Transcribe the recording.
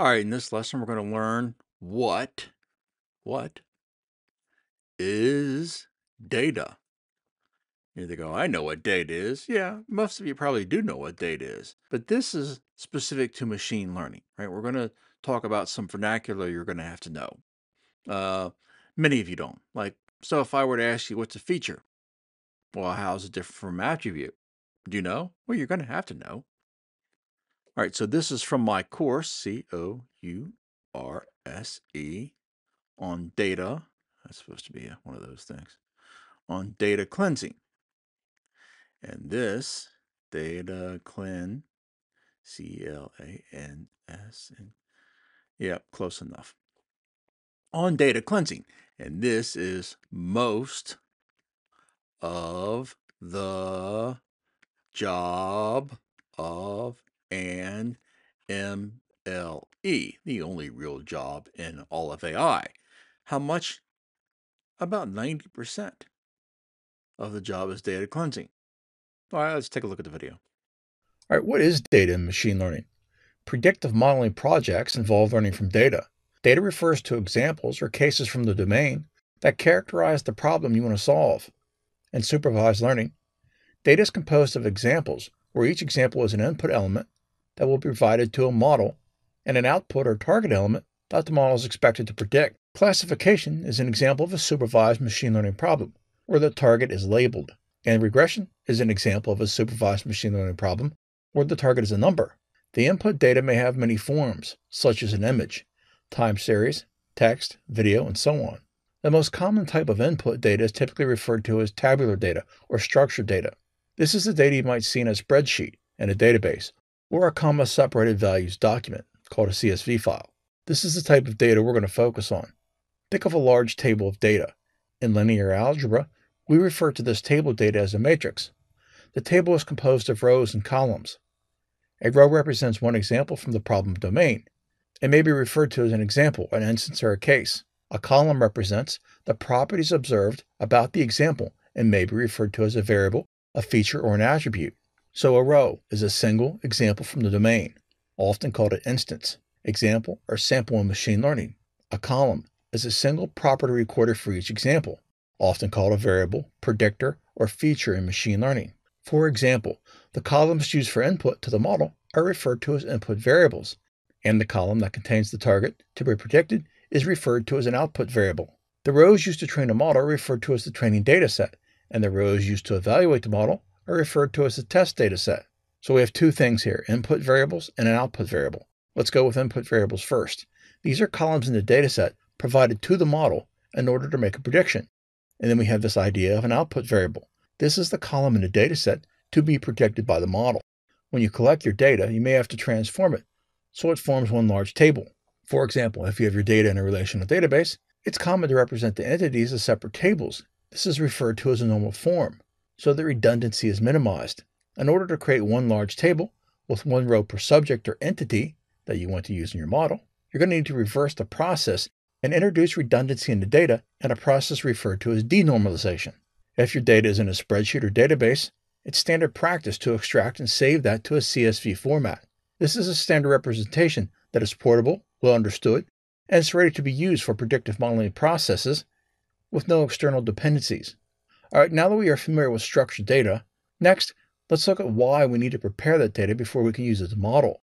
All right, in this lesson, we're going to learn what, what is data. You they go, I know what data is. Yeah, most of you probably do know what data is, but this is specific to machine learning, right? We're going to talk about some vernacular you're going to have to know. Uh, many of you don't. Like, so if I were to ask you what's a feature, well, how's it different from attribute? Do you know? Well, you're going to have to know. All right, so this is from my course, C O U R S E, on data. That's supposed to be uh, one of those things. On data cleansing. And this, data clean, C L A N S. Yep, close enough. On data cleansing. And this is most of the job of an MLE, the only real job in all of AI. How much? About 90% of the job is data cleansing. All right, let's take a look at the video. All right, what is data in machine learning? Predictive modeling projects involve learning from data. Data refers to examples or cases from the domain that characterize the problem you want to solve. In supervised learning, data is composed of examples where each example is an input element that will be provided to a model and an output or target element that the model is expected to predict. Classification is an example of a supervised machine learning problem where the target is labeled, and regression is an example of a supervised machine learning problem where the target is a number. The input data may have many forms, such as an image, time series, text, video, and so on. The most common type of input data is typically referred to as tabular data or structured data. This is the data you might see in a spreadsheet in a database or a comma separated values document called a CSV file. This is the type of data we're going to focus on. Think of a large table of data. In linear algebra, we refer to this table data as a matrix. The table is composed of rows and columns. A row represents one example from the problem domain. It may be referred to as an example, an instance, or a case. A column represents the properties observed about the example and may be referred to as a variable, a feature, or an attribute. So a row is a single example from the domain, often called an instance, example, or sample in machine learning. A column is a single property recorded for each example, often called a variable, predictor, or feature in machine learning. For example, the columns used for input to the model are referred to as input variables, and the column that contains the target to be predicted is referred to as an output variable. The rows used to train a model are referred to as the training data set, and the rows used to evaluate the model are referred to as a test data set. So we have two things here, input variables and an output variable. Let's go with input variables first. These are columns in the dataset provided to the model in order to make a prediction. And then we have this idea of an output variable. This is the column in the dataset to be predicted by the model. When you collect your data, you may have to transform it so it forms one large table. For example, if you have your data in a relational database, it's common to represent the entities as separate tables. This is referred to as a normal form so that redundancy is minimized. In order to create one large table with one row per subject or entity that you want to use in your model, you're going to need to reverse the process and introduce redundancy in the data in a process referred to as denormalization. If your data is in a spreadsheet or database, it's standard practice to extract and save that to a CSV format. This is a standard representation that is portable, well understood, and it's ready to be used for predictive modeling processes with no external dependencies. All right, now that we are familiar with structured data, next, let's look at why we need to prepare that data before we can use it as a model.